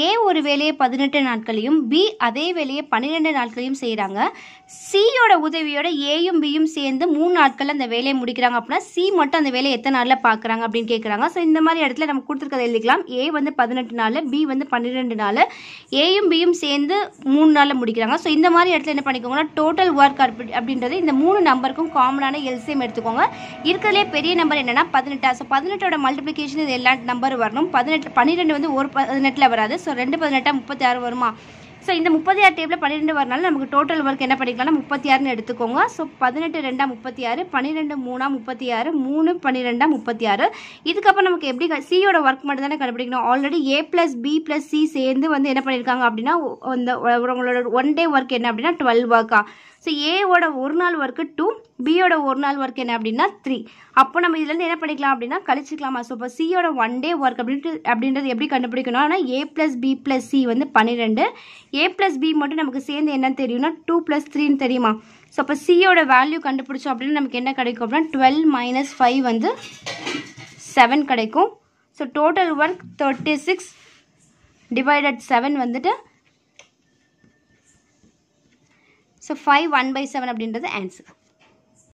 ஏ ஒரு வேலையை பதினெட்டு நாட்களையும் பி அதே வேலையை பன்னிரெண்டு நாட்களையும் செய்கிறாங்க சியோட உதவியோட ஏயும் பியும் சேர்ந்து மூணு நாட்களில் அந்த வேலையை முடிக்கிறாங்க அப்படின்னா சி மட்டும் அந்த வேலையை எத்தனை நாளில் பார்க்குறாங்க அப்படின்னு கேட்குறாங்க ஸோ இந்த மாதிரி இடத்துல நம்ம கொடுத்துருக்கதை எழுதிக்கலாம். ஏ வந்து பதினெட்டு நாள் பி வந்து பன்னிரெண்டு நாள் ஏயும் பியும் சேர்ந்து மூணு நாளில் முடிக்கிறாங்க. ஸோ இந்த மாதிரி இடத்துல என்ன பண்ணிக்கோங்கன்னா டோட்டல் ஒர்க் அப்படின்றது இந்த மூணு நம்பருக்கும் காமனான எல்சிஎம் எடுத்துக்கோங்க. இருக்கிறதுலே பெரிய நம்பர் என்னென்னா பதினெட்டா. ஸோ பதினெட்டோட மல்டிப்ளிகேஷன் இது எல்லா நம்பர் வரணும். பதினெட்டு பன்னிரெண்டு வந்து ஒரு பதினெட்டில் வராது. ஸோ ரெண்டு பதினெட்டாக முப்பத்தி ஆறு வருமா? ஸோ இந்த முப்பத்தி ஆறு டேபிள் பன்னிரெண்டு வரனால நமக்கு டோட்டல் ஒர்க் என்ன பண்ணிக்கலாம்னா முப்பத்தி ஆறுன்னு எடுத்துக்கோங்க. ஸோ பதினெட்டு ரெண்டா முப்பத்தி ஆறு பன்னிரெண்டு மூணா முப்பத்தி ஆறு மூணு பன்னிரெண்டா முப்பத்தி ஆறு இதுக்கப்புறம் நமக்கு எப்படி சியோட ஒர்க் மட்டும் தானே கண்டுபிடிக்கணும்? Already A plus B plus C சேர்ந்து வந்து என்ன பண்ணியிருக்காங்க அப்படின்னா இந்த உங்களோட ஒன் டே ஒர்க் என்ன அப்படின்னா டுவெல் ஒர்க்கா ஸோ ஏவோட ஒரு நாள் ஒர்க்கு டூ பியோட ஒரு நாள் ஒர்க் என்ன அப்படின்னா த்ரீ அப்போ நம்ம இதுலேருந்து என்ன பண்ணிக்கலாம் அப்படின்னா கழிச்சிக்கலாமா? ஸோ இப்போ சியோட ஒன் டே ஒர்க் அப்படின்ட்டு அப்படின்றது எப்படி கண்டுபிடிக்கணும்? ஆனால் A plus B plus C வந்து பன்னிரெண்டு. ஏ ப்ளஸ் பி மட்டும் நமக்கு சேர்ந்து என்னன்னு தெரியும்னா டூ ப்ளஸ் த்ரீன்னு தெரியுமா? ஸோ அப்போ சியோட வேல்யூ கண்டுபிடிச்சோம் அப்படின்னு நமக்கு என்ன கிடைக்கும் அப்படின்னா டுவெல் மைனஸ் ஃபைவ் வந்து செவன் கிடைக்கும். So total work thirty six divided seven வந்துட்டு so five one by seven அப்படின்றது ஆன்சர்